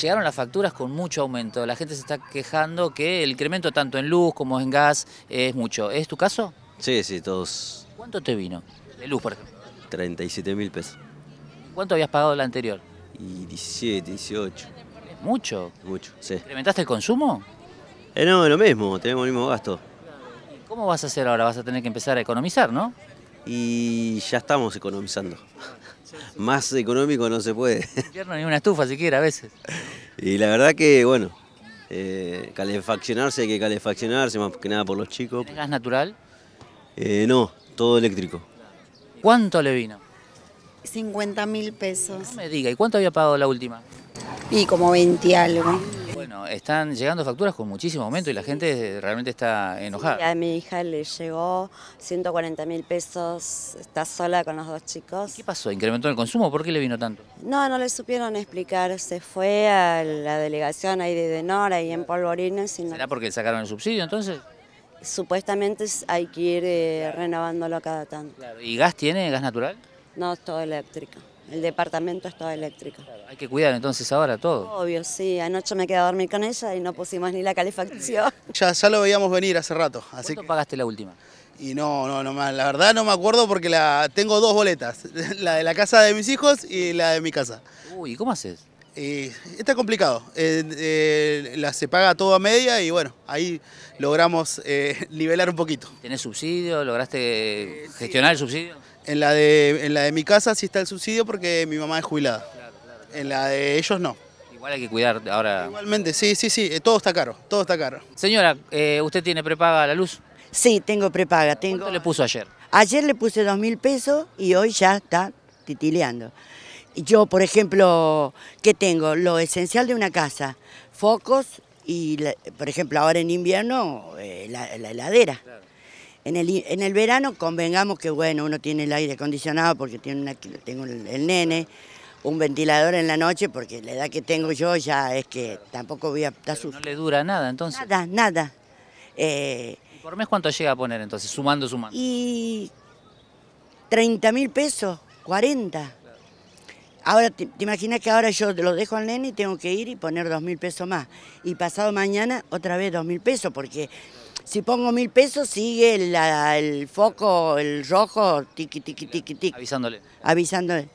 Llegaron las facturas con mucho aumento. La gente se está quejando que el incremento tanto en luz como en gas es mucho. ¿Es tu caso? Sí, sí, todos ¿Cuánto te vino? De luz, por ejemplo. 37 mil pesos. ¿Cuánto habías pagado la anterior? Y 17, 18, Es mucho. mucho, sí. ¿Incrementaste el consumo? Eh, no, lo mismo, tenemos el mismo gasto. ¿Y ¿Cómo vas a hacer ahora? Vas a tener que empezar a economizar, ¿no? Y ya estamos economizando. Más económico no se puede. En invierno ni una estufa siquiera a veces. Y la verdad que, bueno, eh, calefaccionarse hay que calefaccionarse, más que nada por los chicos. ¿Tenés gas natural? Eh, no, todo eléctrico. ¿Cuánto le vino? 50 mil pesos. No me diga, ¿y cuánto había pagado la última? Y como 20 y algo. Están llegando facturas con muchísimo aumento y la gente realmente está enojada. A mi hija le llegó 140 mil pesos, está sola con los dos chicos. ¿Qué pasó? ¿Incrementó el consumo? ¿Por qué le vino tanto? No, no le supieron explicar, se fue a la delegación ahí de Denora, ahí en Polvorines, y no- ¿Será porque sacaron el subsidio entonces? supuestamente hay que ir eh, renovándolo cada tanto. ¿Y gas tiene? ¿Gas natural? No, es todo eléctrico. El departamento es todo eléctrico. Hay que cuidar entonces ahora todo. Obvio, sí, anoche me quedé a dormir con ella y no pusimos ni la calefacción. Ya, ya lo veíamos venir hace rato, así ¿Cuánto que, pagaste la última? y no, no, no, me- la verdad no me acuerdo porque la, tengo dos boletas, la de la casa de mis hijos y la de mi casa. Uy, ¿cómo haces? Y está complicado, eh, eh, la, se paga todo a media y bueno, ahí logramos eh, nivelar un poquito. ¿Tenés subsidio? ¿Lograste gestionar el subsidio? En la, de, en la de mi casa sí está el subsidio porque mi mamá es jubilada, en la de ellos no. Igual hay que cuidar ahora. Igualmente, sí, sí, sí, eh, todo está caro, todo está caro. Señora, eh, ¿usted tiene prepaga la luz? Sí, tengo prepaga. Tengo... ¿Cuánto le puso ayer? Ayer le puse dos mil pesos y hoy ya está titileando. Yo, por ejemplo, ¿qué tengo? Lo esencial de una casa, focos y, por ejemplo, ahora en invierno, eh, la, la heladera. En el, en el verano convengamos que, bueno, uno tiene el aire acondicionado porque tiene una, tengo el, el nene, un ventilador en la noche porque la edad que tengo yo ya es que tampoco voy a estar No le dura nada entonces. Nada, nada. Eh, ¿Y ¿Por mes cuánto llega a poner entonces? Sumando, sumando. y 30 mil pesos, 40. Ahora, te, te imaginas que ahora yo lo dejo al nene y tengo que ir y poner dos mil pesos más. Y pasado mañana otra vez dos mil pesos, porque si pongo mil pesos sigue la- el foco, el rojo, tiqui, tiqui, tiqui, tiqui, Avisándole. avisándole.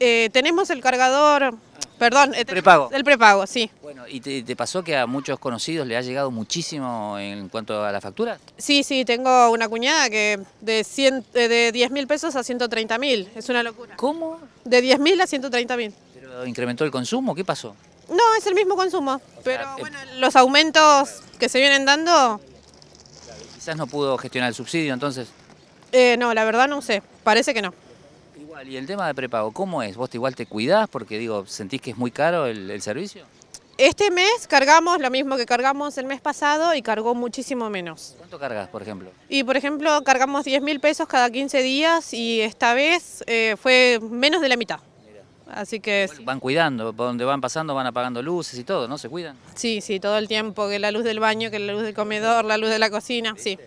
Eh, tenemos el cargador, perdón, eh, Prepago. El prepago, sí. Bueno, ¿y te, te pasó que a muchos conocidos le ha llegado muchísimo en cuanto a la factura? Sí, sí, tengo una cuñada que de, 100, eh, de 10 mil pesos a 130 mil, es una locura. ¿Cómo? De 10 mil a 130 mil. ¿Pero incrementó el consumo? ¿Qué pasó? No, es el mismo consumo, pero sea, eh, bueno, los aumentos que se vienen dando, Quizás no pudo gestionar el subsidio, entonces. eh, no, la verdad no sé, parece que no. Y el tema de prepago, ¿cómo es? ¿Vos igual te cuidás porque digo, sentís que es muy caro el, el servicio? Este mes cargamos lo mismo que cargamos el mes pasado y cargó muchísimo menos. ¿Cuánto cargas, por ejemplo? Y por ejemplo, cargamos 10 mil pesos cada 15 días y esta vez eh, fue menos de la mitad. Así que sí. Van cuidando, por donde van pasando van apagando luces y todo, ¿no? ¿Se cuidan? sí, sí, todo el tiempo, que la luz del baño, que la luz del comedor, la luz de la cocina, sí.